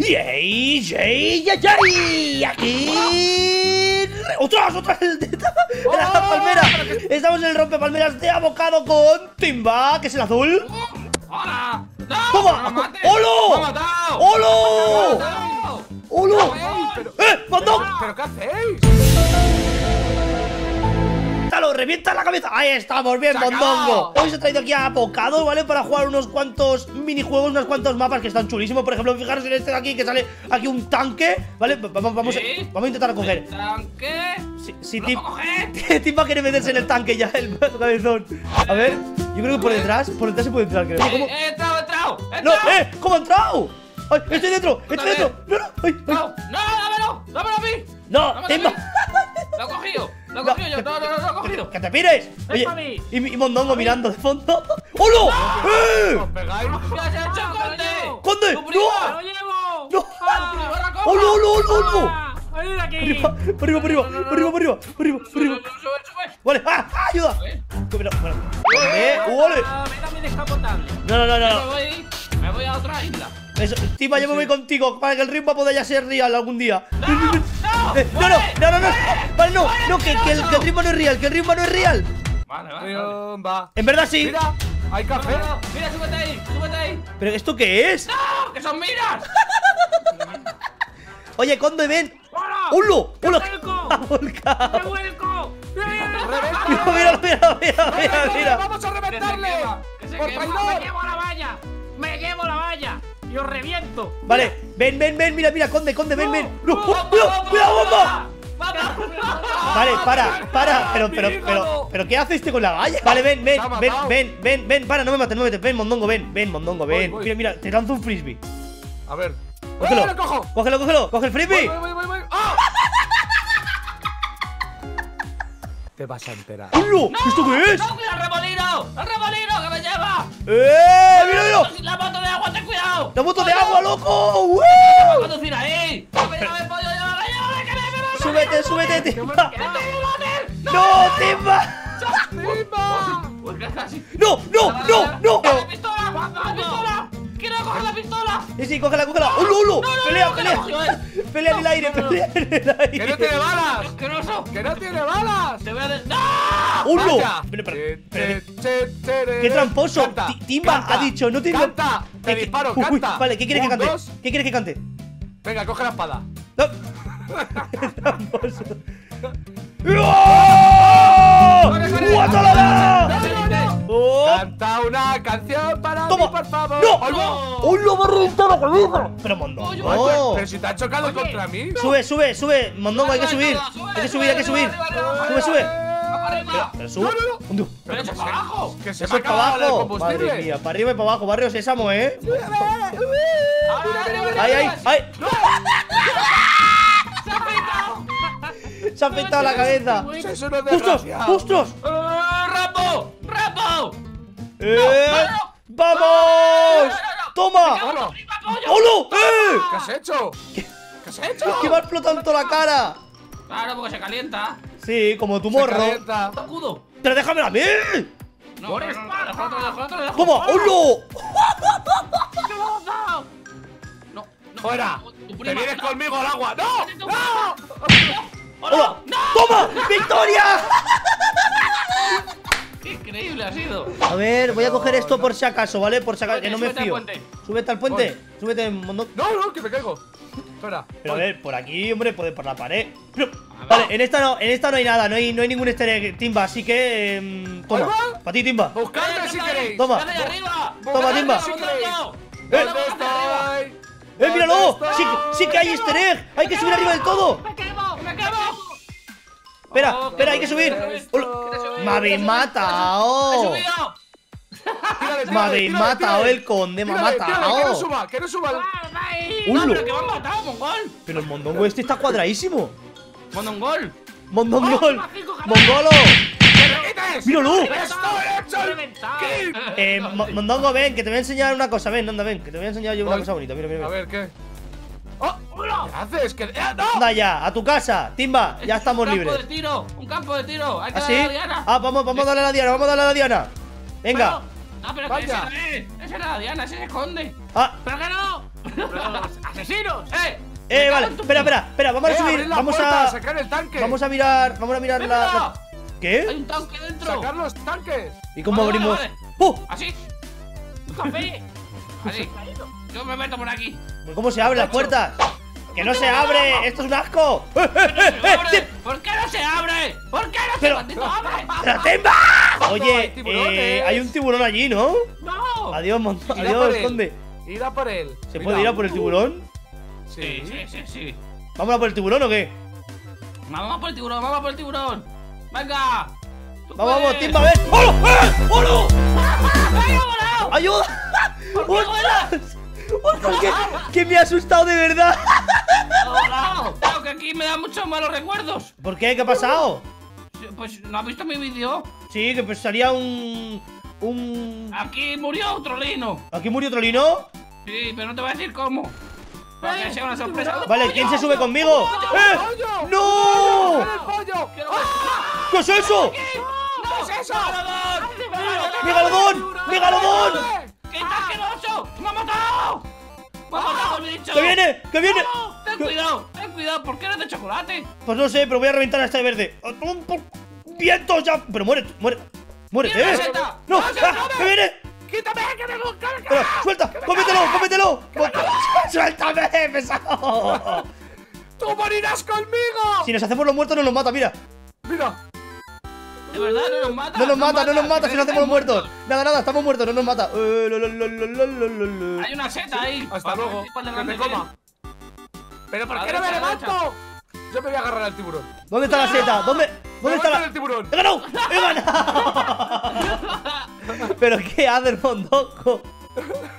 ¡Yay! ¡Yay! ¡Yay! ¡Yay! Aquí. ¡Otras! ¡Otras! ¡El de la palmera! Estamos en el rompepalmeras de abocado con Timba, que es el azul. ¡Hola! ¡No! ¡Toma! ¡Holo! ¡Holo! ¡Holo! ¡Eh! ¡Mandón! ¿Pero qué hacéis? ¡Revienta la cabeza! ¡Ahí estamos! ¡Bien. Mondongo! Hoy os he traído aquí a Apocado, ¿vale? Para jugar unos cuantos minijuegos, unos cuantos mapas que están chulísimos. Por ejemplo, fijaros en este de aquí que sale aquí un tanque, ¿vale? Va- Vamos, vamos, ¿Sí? vamos a intentar coger. ¿Tanque? Si ¡No Tim! Tim va a querer meterse en el tanque ya, el cabezón. A ver, yo creo que por detrás, por detrás se puede entrar, creo. Eh, ¿Cómo? eh, ¡He entrado, he entrado! ¡He ¡No! ¡Eh! ¿Cómo ha entrado? ¡Ay! ¡Estoy dentro! ¡Estoy dentro! ¡No, no! ¡No! ¡No! ¡Dámelo! ¡Dámelo a mí! ¡No! ¡Lo he cogido! ¡Lo he No, cogido yo! ¡No, no, no! ¡Lo he cogido! ¡Que te pires! Oye, para mí. y, y Mondongo mirando de fondo. ¡Hola! ¡Eh! ¿Qué has hecho, Conde? ¡Conde! ¡No! ¡Lo llevo! ¡No! ¡Ah, tu primo la coja! ¡Hola, hola, hola, hola! ¡Ah! ¡Venid aquí! Arriba, arriba, arriba, arriba, arriba, arriba, arriba. sube, sube, sube. Vale, ¡ah! ¡ah, ¡Ayuda! ¿Eh? Pero, bueno, ¿eh? ¡Vale! Ah. No, no, no, Me no. me voy a otra isla. Eso, Tima, yo me voy contigo para que el ritmo pueda ya ser real algún día. ¡No! ¡No! Eh, no, no, no, no, no. Vale, no, no, que, que el, que el ritmo no es real, que el ritmo no es real. Vale, vale. En verdad sí. Mira, hay café. No, no, Mira, súbete ahí, súbete ahí. ¿Pero esto qué es? ¡No! ¡Que son miras! Oye, Conde, ven. ¡Hola! ¡Hulo! ¡Me ¡Hulo! vuelco! ¡Ha volcado! ¡Me vuelco! Mira, mira, mira, mira, mira. ¡Vamos a reventarle! ¡Por quema, ¡Me traidor! llevo la valla! ¡Me llevo la valla! ¡Y os reviento! Vale, ven, ven, ven, mira, mira, Conde, Conde, ven, ven. ¡No! ¡Bomba, ¡Oh, ¡Cuidado, bomba, cuidado, bomba! ¡Vamos! Vale, para, para, pero, pero, pero, pero, ¿qué hace este con la valla? Vale, ven, ven, ven, ven, ven, ven, para, no me mates, no me mates, ven, Mondongo, ven, ven, Mondongo, ven. Mira, mira, te lanzo un frisbee. A ver. Cógelo, cógelo, cógelo, coge el frisbee. voy, voy, voy, Te vas a enterar. ¡Hola! ¿Esto qué es? ¡No, el remolino! ¡El remolino que me lleva! ¡Eh! ¡Mira, mira! ¡La moto de agua, ten cuidado! ¡La moto de agua, loco! ¡Uh! ¡Va a conducir ahí! ¡Llévame, pollo, llévame, llévame, que me me me ¡Súbete, súbete, Timba! ¡No! ¡No, Timba! ¡Timba! Pues. ¡No, no, no, no! ¡La pistola! ¡La pistola! ¡Quiero coger la pistola! Sí, sí, cógela, cógela. ¡Hola, hola! ¡Pelea, pelea! ¡Pelea en el aire, pelea en el aire! ¡Que no tiene balas! ¡Asqueroso! ¡Que no tiene balas! ¡Te voy a... de- ¡No! Che, che, ¡Qué tramposo! Timba ha dicho, no tiene... ¡Canta! ¡Te Eh, que- disparo, canta! Vale, ¿qué quieres que cante? ¿Qué quieres que cante? Venga, coge la espada. No. Tramposo. ¡Guatalala! ¡Oh! Canta una canción para ¡Toma! mí, por favor. ¡No! ¡Hoy lo va a reventar la cabeza! Pero Mondongo. No. Pero si te ha chocado contra mí. Sube, sube, sube. Mondongo, hay que subir. Hay que subir, hay que subir. Sube, sube. ¡Arriba! Pero sube. No, no, no. ¡Pero echa para abajo! Que se Eso es para abajo. Madre mía, para arriba y para abajo. Barrio Sésamo, ¿eh? ¡Ahora, arriba, arriba, ¡Ay, ay, ay! ¡Se ha afeitado! Se ha afectado la cabeza. Eso es ¡Ostras! ¡Ostras! ¡Eh. ¡Eh! ¡Vamos! ¡Toma! ¡Hola! ¡Hola! ¡Eh! ¿Qué has hecho? ¿Qué has hecho? ¡Que me ha explotado toda la cara! Claro, porque se calienta. Sí, como tu Se morro. calienta. ¡Escudo! ¡Pero déjamela a mí! No, no, no, no. No, no. ¡Fuera! ¡Te vienes conmigo al agua! ¡No! ¡No! ¡Hola! ¡Toma! ¡Victoria! ¡Qué increíble ha sido! A ver, voy a coger esto por si acaso, ¿vale? Por si acaso, que no me Súbete al fío. puente. Súbete al puente. Súbete, mondo. ¡No, no! ¡Que me caigo! Espera. Pero a ver, por aquí, hombre, por, por la pared. Ver. vale, en esta no, en esta no hay nada, no hay, no hay ningún easter egg, Timba, así que. em, toma. Para ti, Timba. ¡Buscadme si queréis! Toma. Toma, ¡Dale Timba. de arriba, Mondongo! ¿Dónde ¡Dale de arriba! estoy? ¡Eh, míralo! ¿Dónde Sí, que hay easter egg. Hay que subir arriba del todo. Espera, Oh, espera, hay que subir. Me habéis ¡He matado. Me habéis matado el conde, me ha tírale, Que no matado. suba, que no suba. ¡Ay! ¡No, Ulo. pero que me han matado, mongol! Pero el mondongo este está cuadradísimo. ¡Mondongol! Mondongol. ¡Oh! Mongolo. ¡Que me quites! Míralo. Eh, Mo- Mondongo, ven, que te voy a enseñar una cosa. Ven, anda, ven, que te voy a enseñar yo una Voy. cosa bonita. Mira, mira, A mira. ver, ¿qué? ¿Qué haces? ¿Qué? ¡Eh, no! Anda ya, a tu casa, Timba, ya estamos un campo libres. de tiro! ¡Un campo de tiro! ¡Hay que ¿Ah, darle sí? a la diana! Ah, vamos, vamos a darle a la Diana, vamos a darle a la Diana. Venga. Pero- ¡Ah, pero que ese no es! ¡Ese era la diana! ¡Ese se esconde! Ah, ¡Pero que no! ¡Los asesinos! ¡Eh! Eh, vale, espera, espera, espera, vamos a Eh, subir, vamos puerta, a. sacar el tanque. Vamos a mirar, vamos a mirar la. la- ¡Mira! Hay ¿Qué? un tanque dentro. Sacar los tanques. ¿Y cómo Vale, vale, abrimos? vale. ¡Oh! Así. ¡Un café! Así. Yo me meto por aquí. ¿Cómo se abren las puertas? ¡Que no se abre! ¡Esto es un asco! ¡Eh, eh, ¡No eh, se eh! abre! ¿Por qué no se abre? ¿Por qué no se abre? ¡La temba! Oye, eh, hay un tiburón allí, ¿no? ¡No! Adiós, mon- Ir a por adiós, él. conde. Ir a por él. ¿Se Mira. puede ir a por el tiburón? Sí, sí, sí, sí. ¿Vamos a por el tiburón o qué? Vamos por el tiburón, vamos por el tiburón. Venga. Tú Vamos, vamos. Timba, ven. ¡Hola! ¡Eh! ¡Hola! ¡Ay, ha volado! ¡Ayuda! ¿Por qué ¡Ostras! ¡Ostras, que, que me ha asustado de verdad! ¡Ha volado! Claro que aquí me da muchos malos recuerdos. ¿Por qué? ¿Qué ha pasado? Pues, ¿no has visto mi vídeo? Sí, que pues salía un... Un... Aquí murió otro lino. ¿Aquí murió otro lino? Sí, pero no te voy a decir cómo. Para que sea una sorpresa. Vale, ¿quién se sube conmigo? ¡Eh! ¡Pollo! ¡No! ¿Qué es eso? ¿Qué es eso? ¡Megalodón! ¡Megalodón! ¡Qué asqueroso! ¡Me ha matado! ¡Me ha matado el bicho! ¡Que viene! ¡Que viene! ¡No! ¡Ten cuidado! ¡Ten cuidado! ¿Por qué eres de chocolate? Pues no sé, pero voy a reventar a este verde. ¡Un por- ¡Vientos ya! Pero muere, muere. ¡Muérete, ¡Mira, eh! ¡No! ¡No, Zeta, ¡Ah! ¡Que viene! ¡Quítame, que me busca! Pero, ¡Suelta! ¡Cómetelo! ¡Cómetelo! ¡Suéltame, pesado! ¡Tú morirás conmigo! Si nos hacemos los muertos, no nos mata, mira. Mira, ¿De verdad? ¿No nos mata? No nos mata, no nos mata, si no estamos muertos. Nada, nada, estamos muertos, no nos mata. Eh, Hay una seta ahí. Hasta luego. ¿Pero por qué no me levanto? Yo me voy a agarrar al tiburón. ¿Dónde está la seta? ¿Dónde? ¿Dónde está la... el tiburón? ¡He ganado! ¡He ganado! ¿Pero qué hace el mondoco?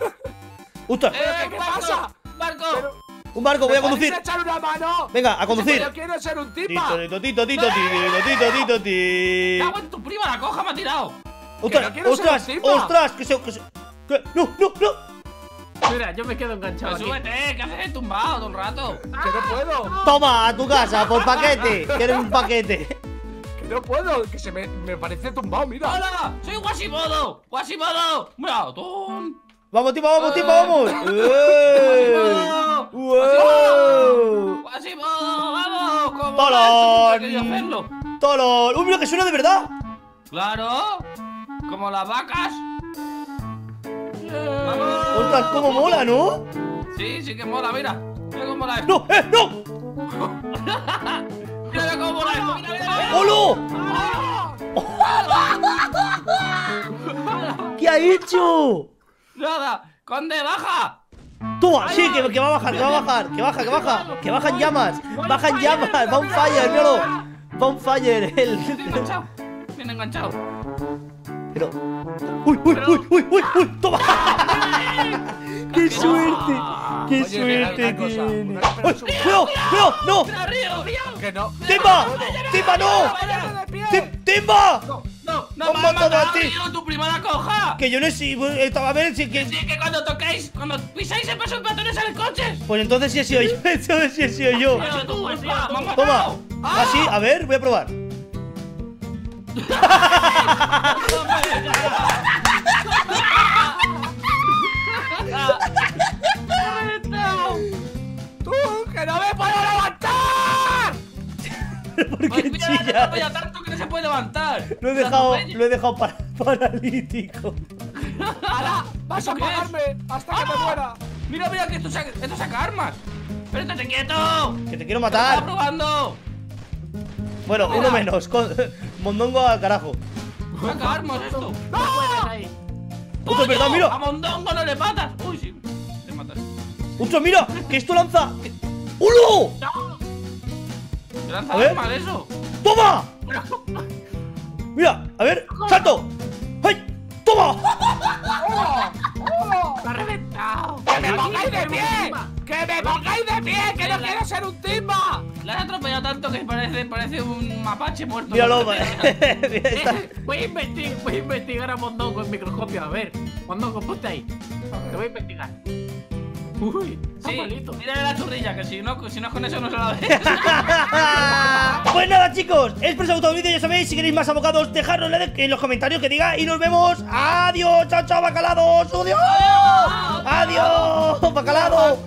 ¡Usted! Eh, ¿Qué pasa? ¡Marco! ¡Un barco! ¡Voy a ¿Me podéis conducir! echar una mano? Venga, a conducir. Yo quiero ser un tipa. Tito, tito, tito, tito, tito, tito, tito, tito. ¡Cago en tu prima! ¡La coja me ha tirado! ¡Ostras! no quiero ser ¡Ostras! ¡Ostras! ¡Que se.! Que se que- ¡No, no, no! Mira, yo me quedo enganchado Pues aquí. súbete, que haces tumbado todo el rato. Que no puedo. Toma, a tu casa, por paquete. ¿Quieres un paquete? Que no puedo. Que se me, me parece tumbado, mira. ¡Hola! ¡Soy Guasimodo! ¡Guasimodo! ¡Mira, tú! Vamos, tipa, vamos, tipa, vamos. ¡Eh! ¡Wow! ¡Vamos! ¿Cómo ¡Tolón! ¡Tolón! ¡Uy, mira que suena de verdad! ¡Claro! ¡Como las vacas! ¡Vamos! ¡Ostras, cómo mola, ¿no? Sí, sí que mola, mira. Mira cómo mola esto. ¡No! ¡Eh, no! Mira cómo mola esto. Mira, mira, mira. ¡Holo! ¿Qué ha hecho? Nada. ¡Conde, baja! Toma, sí, que, que va a bajar, que va a bajar, que baja, que baja, que bajan llamas, bajan llamas, va un fire, míralo, va un fire, Bien el... enganchado. Bien enganchado. Pero... ¡Uy, uy, uy, uy, uy, uy! ¡Toma! ¡Qué suerte! ¡Qué suerte tiene! una- espera un ¡Ay, segundo. ¡Cuidado, cuidado! ¡No! Que no. ¡Timba! ¡Timba, no! ¡Váyame de pie! ¡Tim- ¡Timba! No, no, Me no han matado a matado, ti. Río, tu prima la coja. Que yo no sé, estaba a ver si que... Sí, que cuando toquéis, cuando pisáis el paso de peatones en el coche. Pues entonces sí he sido yo, entonces sí he sido yo. Toma. ¿Ah, sí? A ver, voy a probar. ¡Tú! ¡Que no me puedo levantar! ¿Por Pues qué la chillas? No se puede levantar. Lo he dejado, lo he dejado para- paralítico. ¡Hala! ¡Vas a pagarme hasta que me ¡Ah! muera! Mira, mira, que esto saca, esto saca armas. ¡Pero estate quieto! Que te quiero ¡Está matar. probando! Bueno, Mira. uno menos. Con, mondongo al carajo. ¡Saca armas esto! No puedes ahí. Ostras, verdad, mira. ¡A Mondongo no le matas! ¡Uy, sí! Te matas. Ostras, mira, que esto lanza. ¡Ulo! ¿Te lanza armas eso? ¡Toma! Mira, a ver, salto. ¡Ay! ¡Toma! ¡Me ha reventado! ¡Que me pongáis de pie! ¡Que me pongáis de pie! ¡Que no quiero ser un timba! Le has atropellado tanto que parece, parece un mapache muerto. Míralo, Voy a, investigar, voy a investigar a Mondongo en microscopio. A ver, Mondongo, ponte ahí. Te voy a investigar. Uy, Sí, malito. mírale la churrilla, que si no, si no es con eso no se la ve. Pues nada, chicos, es por eso todo el vídeo. Ya sabéis, si queréis más abogados, dejadlo en los comentarios que diga. Y nos vemos. Adiós, chao, chao, bacalados. Adiós. Adiós, bacalado.